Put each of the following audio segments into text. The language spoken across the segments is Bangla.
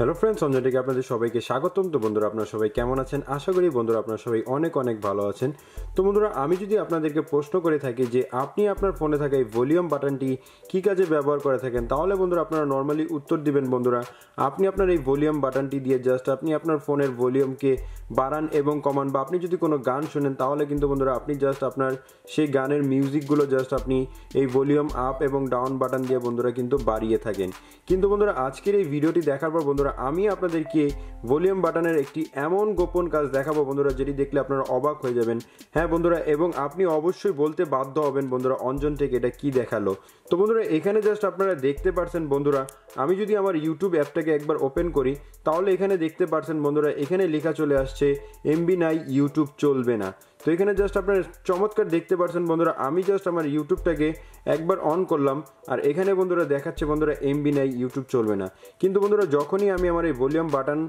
হ্যালো ফ্রেন্ডস সঞ্জয় থেকে আপনাদের সবাইকে স্বাগতম। তো বন্ধুরা, আপনারা সবাই কেমন আছেন? আশা করি বন্ধুরা, আপনারা সবাই অনেক অনেক ভালো আছেন। তো বন্ধুরা, আমি যদি আপনাদেরকে প্রশ্ন করে থাকি যে আপনি আপনার ফোনে থাকা এই ভলিউম বাটনটি কী কাজে ব্যবহার করে থাকেন, তাহলে বন্ধুরা আপনারা নর্মালি উত্তর দিবেন বন্ধুরা, আপনি আপনার এই ভলিউম বাটনটি দিয়ে জাস্ট আপনি আপনার ফোনের ভলিউমকে বাড়ান এবং কমান, বা আপনি যদি কোনো গান শোনেন, তাহলে কিন্তু বন্ধুরা আপনি জাস্ট আপনার সেই গানের মিউজিকগুলো জাস্ট আপনি এই ভলিউম আপ এবং ডাউন বাটন দিয়ে বন্ধুরা কিন্তু বাড়িয়ে থাকেন। কিন্তু বন্ধুরা, আজকের এই ভিডিওটি দেখার পর বন্ধুরা আমি আপনাদেরকে ভলিউম বাটনের একটি এমন গোপন কাজ দেখাবো বন্ধুরা, যেটি দেখলে আপনারা অবাক হয়ে যাবেন। হ্যাঁ বন্ধুরা, এবং আপনি অবশ্যই বলতে বাধ্য হবেন বন্ধুরা, অঞ্জন থেকে এটা কি দেখাল। তো বন্ধুরা, এখানে জাস্ট আপনারা দেখতে পারছেন বন্ধুরা, আমি যদি আমার ইউটিউব অ্যাপটাকে একবার ওপেন করি, তাহলে এখানে দেখতে পারছেন বন্ধুরা, এখানে লেখা চলে আসছে এমবি নাই ইউটিউব চলবে না। তো এখানে জাস্ট আপনারা চমৎকার দেখতে পাচ্ছেন বন্ধুরা, আমি জাস্ট আমার ইউটিউবটাকে একবার অন করলাম, আর এখানে বন্ধুরা দেখাচ্ছে বন্ধুরা এমবি নাই ইউটিউব চলবে না। কিন্তু বন্ধুরা, যখনই আমি আমার এই ভলিউম বাটন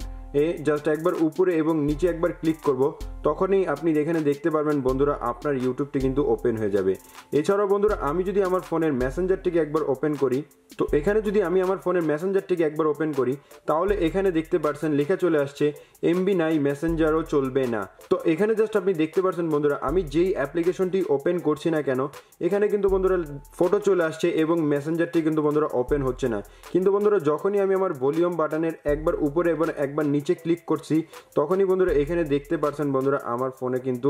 এ জাস্ট একবার উপরে এবং নিচে একবার ক্লিক করব তখনই আপনি এখানে দেখতে পারবেন বন্ধুরা, আপনার ইউটিউবটি কিন্তু ওপেন হয়ে যাবে। এছাড়াও বন্ধুরা, আমি যদি আমার ফোনের মেসেঞ্জারটিকে একবার ওপেন করি, তো এখানে যদি আমি আমার ফোনের মেসেঞ্জারটিকে একবার ওপেন করি, তাহলে এখানে দেখতে পারছেন লেখা চলে আসছে এমবি নাই মেসেঞ্জারও চলবে না। তো এখানে জাস্ট আপনি দেখতে পারছেন বন্ধুরা, আমি যেই অ্যাপ্লিকেশনটি ওপেন করছি না কেন, এখানে কিন্তু বন্ধুরা ফটো চলে আসছে এবং মেসেঞ্জারটি কিন্তু বন্ধুরা ওপেন হচ্ছে না। কিন্তু বন্ধুরা, যখনই আমি আমার ভলিউম বাটনের একবার উপরে এবং একবার নিচে ক্লিক করছি, তখনই বন্ধুরা এখানে দেখতে পারছেন বন্ধুরা আমার ফোনে কিন্তু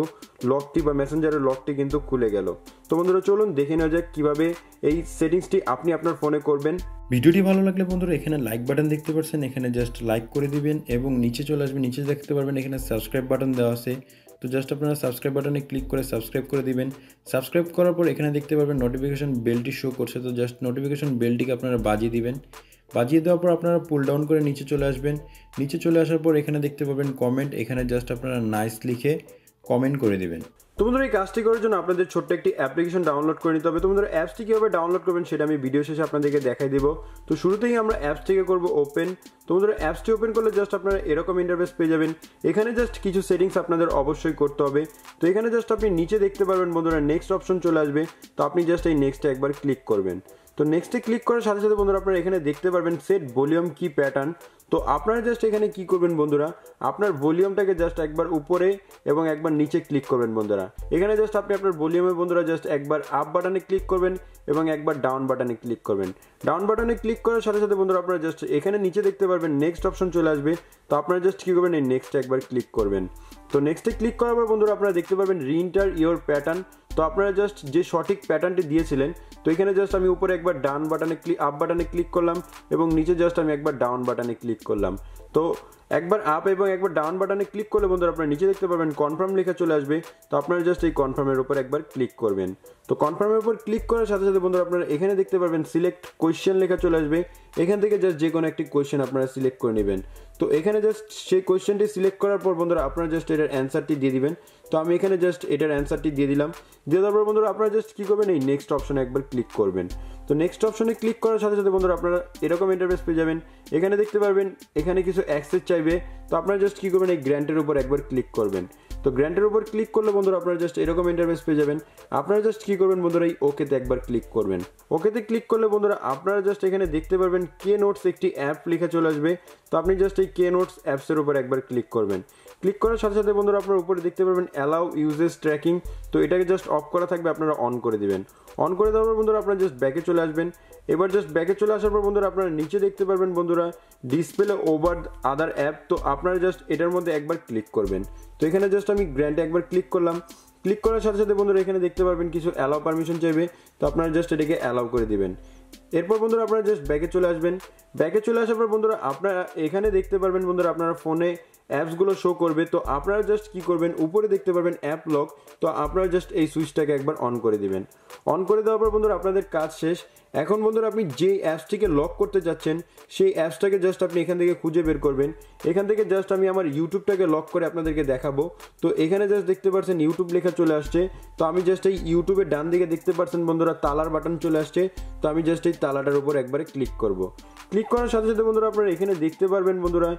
লকটি বা মেসেঞ্জারের লকটি কিন্তু খুলে গেল। তো বন্ধুরা, চলুন দেখে নেওয়া যাক কীভাবে এই সেটিংসটি আপনি আপনার ফোনে করবেন। ভিডিওটি ভালো লাগলে বন্ধুরা, এখানে লাইক বাটন দেখতে পাচ্ছেন এখানে জাস্ট লাইক করে দিবেন এবং নিচে চলে আসবেন, নিচে দেখতে পারবেন এখানে সাবস্ক্রাইব বাটন দেওয়া আছে। তো জাস্ট আপনারা সাবস্ক্রাইব বাটনে ক্লিক করে সাবস্ক্রাইব করে দিবেন। সাবস্ক্রাইব করার পর এখানে দেখতে পারবেন নোটিফিকেশন বেলটি শো করছে। তো জাস্ট নোটিফিকেশন বেলটিকে আপনারা বাজিয়ে দিবেন। বাজিয়ে দেওয়ার পর আপনারা পুল ডাউন করে নিচে চলে আসবেন। নিচে চলে আসার পর এখানে দেখতে পাবেন কমেন্ট এখানে জাস্ট আপনারা নাইস লিখে কমেন্ট করে দেবেন। তোমাদের এই কাজটি করার জন্য আপনাদের ছোট্ট একটি অ্যাপ্লিকেশন ডাউনলোড করে নিতে হবে। তোমাদের অ্যাপসটি কীভাবে ডাউনলোড করবেন সেটা আমি ভিডিও শেষে আপনাদেরকে দেখাই দেবো। তো শুরুতেই আমরা অ্যাপসটিকে করব ওপেন তো বন্ধুরা অ্যাপসটি ওপেন করলে জাস্ট আপনারা এরকম ইন্টারফেস পেয়ে যাবেন। এখানে জাস্ট কিছু সেটিংস আপনাদের অবশ্যই করতে হবে। তো এখানে জাস্ট আপনি নিচে দেখতে পারবেন বন্ধুরা নেক্সট অপশন চলে আসবে। তো আপনি জাস্ট এই নেক্সটে একবার ক্লিক করবেন। তো নেক্সটে ক্লিক করার সাথে সাথে বন্ধুরা আপনারা এখানে দেখতে পারবেন সেট ভলিউম কি প্যাটার্ন তো আপনারা জাস্ট এখানে কি করবেন বন্ধুরা? আপনার ভলিউমটাকে জাস্ট একবার উপরে এবং একবার নিচে ক্লিক করবেন বন্ধুরা। এখানে জাস্ট আপনি আপনার ভলিউমে বন্ধুরা জাস্ট একবার আপ বাটনে ক্লিক করবেন এবং একবার ডাউন বাটনে ক্লিক করবেন। ডাউন বাটনে ক্লিক করার সাথে সাথে বন্ধুরা আপনারা জাস্ট এখানে নিচে দেখতে পারবেন নেক্সট অপশন চলে আসবে। তো আপনারা জাস্ট কী করবেন? এই নেক্সট একবার ক্লিক করবেন। তো নেক্সটে ক্লিক করার পর বন্ধুরা আপনারা দেখতে পাবেন রিইন্টার ইওর প্যাটার্ন তো আপনারা জাস্ট যে সঠিক প্যাটার্নটি দিয়েছিলেন, তো এখানে জাস্ট আমি উপরে একবার ডাউন বাটনে ক্লিক আপ বাটনে ক্লিক করলাম এবং নিচে জাস্ট আমি একবার ডাউন বাটনে ক্লিক করলাম। তো একবার আপ এবং একবার ডাউন বাটনে ক্লিক করলে বন্ধুরা আপনারা নিচে দেখতে পাবেন কনফার্ম লেখা চলে আসবে, তো আপনারা জাস্ট এই কনফার্মের উপর একবার ক্লিক করবেন। তো কনফার্মের উপর ক্লিক করার সাথে সাথে বন্ধুরা আপনারা এখানে দেখতে পারবেন সিলেক্ট কোয়েশ্চেন লেখা চলে আসবে। এখান থেকে জাস্ট যে কোনো একটি কোয়েশ্চেন আপনারা সিলেক্ট করে নেবেন। তো এখানে জাস্ট সেই কোয়েশ্চেনটি সিলেক্ট করার পর বন্ধুরা আপনারা জাস্ট এটার অ্যান্সারটি দিয়ে দিবেন। তো আমি এখানে জাস্ট এটার অ্যান্সারটি দিয়ে দিলাম। দিয়ে দেওয়ার পর বন্ধুরা আপনারা জাস্ট কী করবেন? এই নেক্সট অপশনে একবার ক্লিক করবেন। তো নেক্সট অপশনে ক্লিক করার সাথে সাথে বন্ধুরা আপনারা এরকম ইন্টারফেস পেয়ে যাবেন। এখানে দেখতে পারবেন, এখানে কিছু অ্যাক্সেস চাইবে। তো আপনারা জাস্ট কী করবেন? এই গ্র্যান্টের উপর একবার ক্লিক করবেন। তো গ্র্যান্টের উপর ক্লিক করলে বন্ধুরা আপনারা জাস্ট এরকম ইন্টারফেস পেয়ে যাবেন। আপনারা জাস্ট কী করবেন বন্ধুরা? এই ওকেতে একবার ক্লিক করবেন। ওকেতে ক্লিক করলে বন্ধুরা আপনারা জাস্ট এখানে দেখতে পারবেন কে নোটস একটি অ্যাপ লেখা চলে আসবে। তো আপনি জাস্ট এই কে নোটস অ্যাপসের উপর একবার ক্লিক করবেন। ক্লিক করার সাথে সাথে বন্ধুরা আপনার উপরে দেখতে পারবেন অ্যালাউ ইউজেস ট্র্যাকিং তো এটাকে জাস্ট অফ করা থাকবে, আপনারা অন করে দিবেন। অন করে দেওয়ার পর বন্ধুরা আপনারা জাস্ট ব্যাকে চলে আসবেন। এবার জাস্ট ব্যাকে চলে আসার পর বন্ধুরা আপনারা নিচে দেখতে পারবেন বন্ধুরা ডিসপ্লে ওভার আদার অ্যাপ তো আপনারা জাস্ট এটার মধ্যে একবার ক্লিক করবেন। তো এখানে জাস্ট আমি গ্র্যান্ডে একবার ক্লিক করলাম। ক্লিক করার সাথে সাথে বন্ধুরা এখানে দেখতে পারবেন কিছু অ্যালাউ পারমিশন চাইবে। তো আপনারা জাস্ট এটাকে অ্যালাউ করে দিবেন। এরপর বন্ধুরা আপনারা জাস্ট ব্যাকে চলে আসবেন। ব্যাকে চলে আসার পর বন্ধুরা আপনারা এখানে দেখতে পারবেন বন্ধুরা আপনারা ফোনে অ্যাপসগুলো শো করবে। তো আপনারা জাস্ট কি করবেন, উপরে দেখতে পারবেন অ্যাপ লক তো আপনারা জাস্ট এই সুইচটাকে একবার অন করে দিবেন। অন করে দেওয়ার পর বন্ধুরা আপনাদের কাজ শেষ। এখন বন্ধুরা আপনি যে অ্যাপসটিকে লক করতে যাচ্ছেন, সেই অ্যাপসটাকে জাস্ট আপনি এখান থেকে খুঁজে বের করবেন। এখান থেকে জাস্ট আমি আমার ইউটিউবটাকে লক করে আপনাদেরকে দেখাবো। তো এখানে জাস্ট দেখতে পাচ্ছেন ইউটিউব লেখা চলে আসছে। তো আমি জাস্ট এই ইউটিউবের ডান দিকে দেখতে পাচ্ছেন বন্ধুরা, তালার বাটন চলে আসছে। তো আমি জাস্ট এই তালাটার উপর একবারে ক্লিক করব। ক্লিক করার সাথে সাথে বন্ধুরা আপনারা এখানে দেখতে পারবেন বন্ধুরা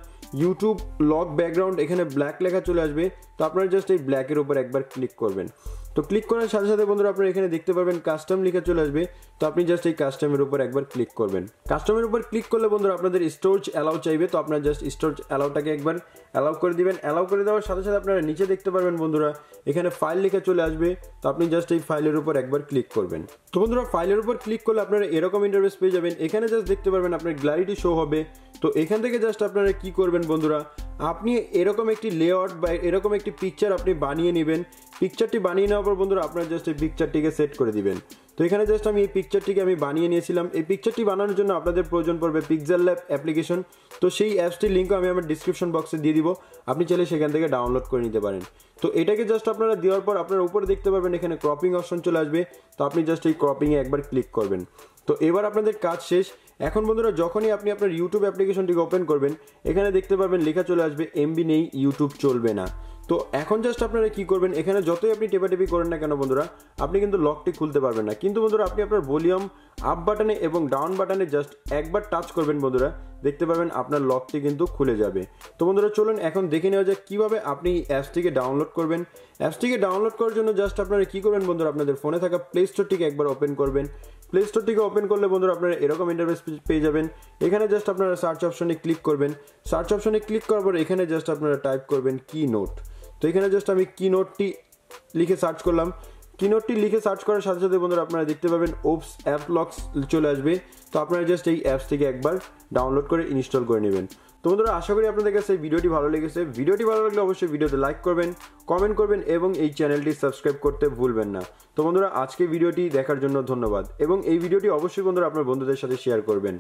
ইউটিউব লক ব্যাকগ্রাউন্ড এখানে ব্ল্যাক লেখা চলে আসবে। তো আপনারা জাস্ট এই ব্ল্যাকের উপর একবার ক্লিক করবেন। তো ক্লিক করার সাথে সাথে বন্ধুরা আপনারা এখানে দেখতে পারবেন কাস্টম লিখে চলে আসবে। তো আপনি জাস্ট এই কাস্টমের উপর একবার ক্লিক করবেন। কাস্টমের উপর ক্লিক করলে বন্ধুরা আপনাদের স্টোরেজ অ্যালাউ চাইবে। তো আপনারা জাস্ট স্টোরেজ অ্যালাউটাকে একবার অ্যালাউ করে দিবেন। অ্যালাউ করে দেওয়ার সাথে সাথে আপনারা নিচে দেখতে পারবেন বন্ধুরা, এখানে ফাইল লিখে চলে আসবে। তো আপনি জাস্ট এই ফাইলের উপর একবার ক্লিক করবেন। তো বন্ধুরা ফাইলের উপর ক্লিক করলে আপনারা এরকম ইন্টারভেস পেয়ে যাবেন। এখানে জাস্ট দেখতে পারবেন আপনার গ্লারিটি শো হবে। তো এখান থেকে জাস্ট আপনারা কি করবেন বন্ধুরা আপনি এরকম একটি লেআউট বা এরকম একটি পিকচার আপনি বানিয়ে নেবেন। পিকচারটি বানিয়ে নেওয়ার পর বন্ধুরা, আপনারা জাস্ট এই পিকচারটিকে সেট করে দিবেন। তো এখানে জাস্ট আমি এই পিকচারটিকে আমি বানিয়ে নিয়েছিলাম। এই পিকচারটি বানানোর জন্য আপনাদের প্রয়োজন পড়বে পিকজার ল্যাব অ্যাপ্লিকেশন তো সেই অ্যাপসটির লিঙ্কও আমি আমার ডিসক্রিপশন বক্সে দিয়ে দিব। আপনি চাইলে সেখান থেকে ডাউনলোড করে নিতে পারেন। তো এটাকে জাস্ট আপনারা দেওয়ার পর আপনারা উপরে দেখতে পারবেন এখানে ক্রপিং অপশন চলে আসবে। তো আপনি জাস্ট এই ক্রপিংয়ে একবার ক্লিক করবেন। তো এবার আপনাদের কাজ শেষ। এখন বন্ধুরা, যখনই আপনি আপনার ইউটিউব অ্যাপ্লিকেশনটিকে ওপেন করবেন, এখানে দেখতে পারবেন লেখা চলে আসবে এমবি নেই ইউটিউব চলবে না। তো এখন জাস্ট আপনারা কী করবেন, এখানে যতই আপনি টেপাটেপি করেন না কেন বন্ধুরা, আপনি কিন্তু লকটি খুলতে পারবেন না। কিন্তু বন্ধুরা, আপনি আপনার ভলিউম আপ বাটনে এবং ডাউন বাটনে জাস্ট একবার টাচ করবেন বন্ধুরা দেখতে পাবেন আপনার লকটি কিন্তু খুলে যাবে। তো বন্ধুরা, চলুন এখন দেখে নেওয়া যাক কীভাবে আপনি অ্যাপসটিকে ডাউনলোড করবেন। অ্যাপসটিকে ডাউনলোড করার জন্য জাস্ট আপনারা কী করবেন বন্ধুরা, আপনাদের ফোনে থাকা প্লে স্টোরটিকে একবার ওপেন করবেন। প্লে স্টোরটিকে ওপেন করলে বন্ধুরা আপনারা এরকম ইন্টারভেস পেয়ে যাবেন। এখানে জাস্ট আপনারা সার্চ অপশনে ক্লিক করবেন। সার্চ অপশনে ক্লিক করার পর এখানে জাস্ট আপনারা টাইপ করবেন কি নোট তো এখানে জাস্ট আমি কি নোটটি লিখে সার্চ করলাম। কি নোটটি লিখে সার্চ করার সাথে সাথে বন্ধুরা আপনারা দেখতে পাবেন ওপস অ্যাপ লক্স চলে আসবে। তো আপনারা জাস্ট এই অ্যাপস থেকে একবার ডাউনলোড করে ইনস্টল করে নেবেন। তো বন্ধুরা, আশা করি আপনাদের কাছে ভিডিওটি ভালো লেগেছে। ভিডিওটি ভালো লাগলে অবশ্যই ভিডিওতে লাইক করবেন কমেন্ট করবেন এবং এই চ্যানেলটি সাবস্ক্রাইব করতে ভুলবেন না। তো বন্ধুরা, আজকে ভিডিওটি দেখার জন্য ধন্যবাদ এবং এই ভিডিওটি অবশ্যই বন্ধুরা আপনার বন্ধুদের সাথে শেয়ার করবেন।